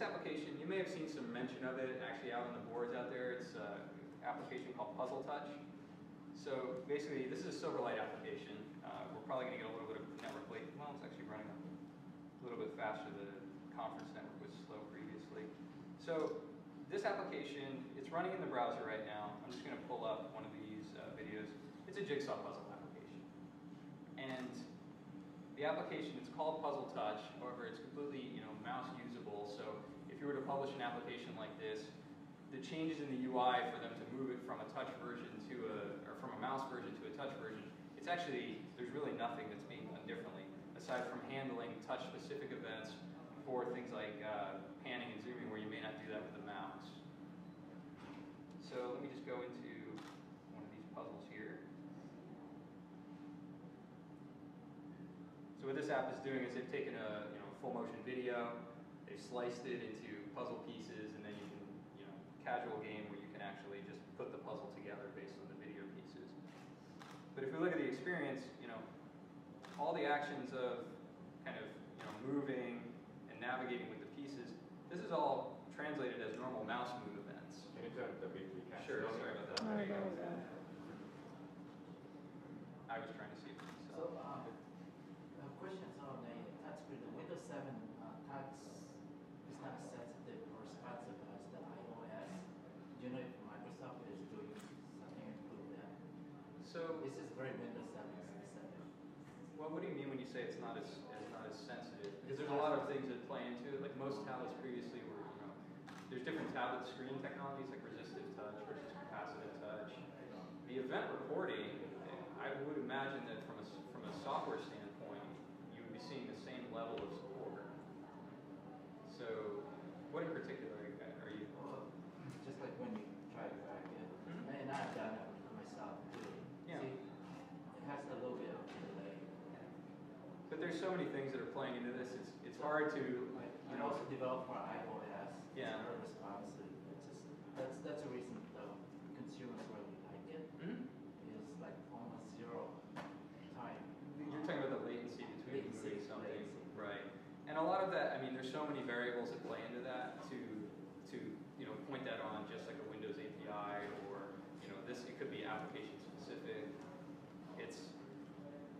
this application, you may have seen some mention of it actually out on the boards out there. It's an application called Puzzle Touch. So basically, this is a Silverlight application. Uh, we're probably going to get a little bit of network late. Well, it's actually running a little bit faster. The conference network was slow previously. So this application, it's running in the browser right now. I'm just going to pull up one of these uh, videos. It's a jigsaw puzzle application. And the application, it's called Puzzle Touch. However, it's completely you know, mouse usable. So if you were to publish an application like this, the changes in the UI for them to move it from a touch version to a, or from a mouse version to a touch version, it's actually, there's really nothing that's being done differently, aside from handling touch-specific events for things like uh, panning and zooming where you may not do that with the mouse. So let me just go into one of these puzzles here. So what this app is doing is they've taken a you know, full motion video, they've sliced it into puzzle pieces, and then you can, you know, casual game where you can actually just put the puzzle together based on the video pieces. But if we look at the experience, you know, all the actions of kind of you know, moving and navigating with the pieces, this is all translated as normal mouse move events. Can you turn the video? Sure, sorry about that. There you there go. we go. I was trying to see if it's, So, uh, uh, questions on the touchscreen, the Windows 7 uh, touch is not as sensitive or responsive as the iOS. Do you know if Microsoft is doing something to improve that? so, This is very Windows 7 specific. well, what do you mean when you say it's not as, as not as sensitive? Because there's a lot of things that play into it, like most tablets previously were, you know, there's different tablet screen technologies like resistive touch versus capacitive touch. The event recording, I would imagine that from a, from a software standpoint, you would be seeing the same level of support. So, what in particular are you? Well, just like when you try to crack it, Mhm. and I've done it myself too. Yeah. See, it has a little bit of delay. But there's so many things that are playing into this. It's it's hard to Like, you know. also developed for iOS. Yeah. Responsive. It's just, that's, that's the reason the consumers really like it. Mhm. It's like almost zero time. You're talking about the latency between Latency, something, latency. right? And a lot of that, I mean, there's so many variables that play into that to to you know point that on just like a Windows API or you know this it could be application specific. It's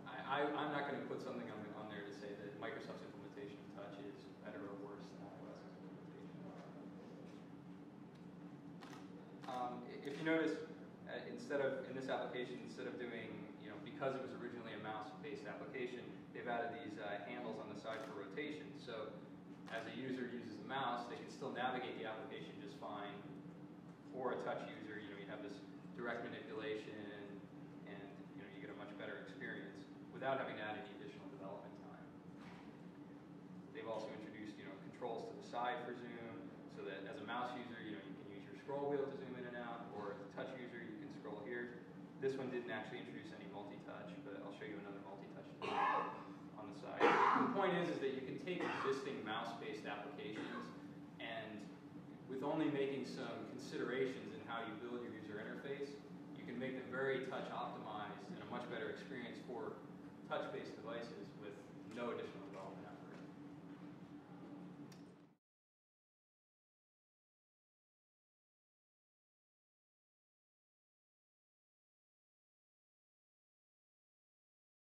I, I I'm not going to put something on the, on there to say that Microsoft's implementation of Touch is better or worse than iOS's implementation. Um, if you notice, uh, instead of in this application, instead of doing, you know, because it was originally a mouse-based application, they've added these uh, handles on the side for rotation. So, as a user uses the mouse, they can still navigate the application just fine. For a touch user, you know, you have this direct manipulation, and you know, you get a much better experience without having to add any additional development time. They've also introduced, you know, controls to the side for zoom, so that as a mouse user, you know, you can use your scroll wheel to zoom in and out, or as a touch user, you can scroll here. This one didn't actually introduce any multi-touch, but I'll show you another multi-touch on the side. The point is, is that you can take existing mouse-based applications and with only making some considerations in how you build your user interface, you can make them very touch optimized and a much better experience for touch-based devices with no additional